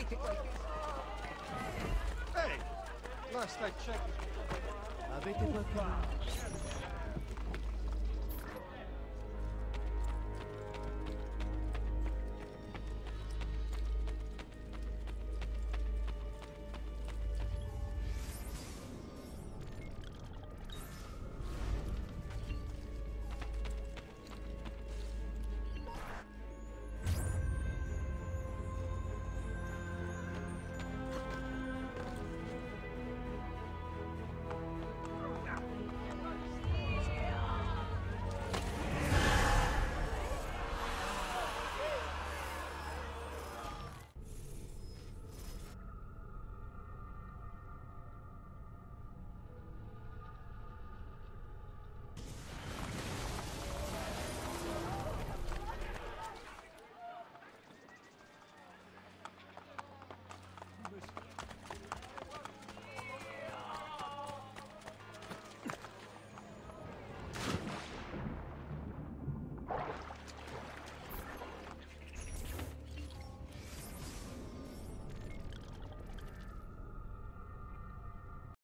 Avete Last I checked. Avete qualche...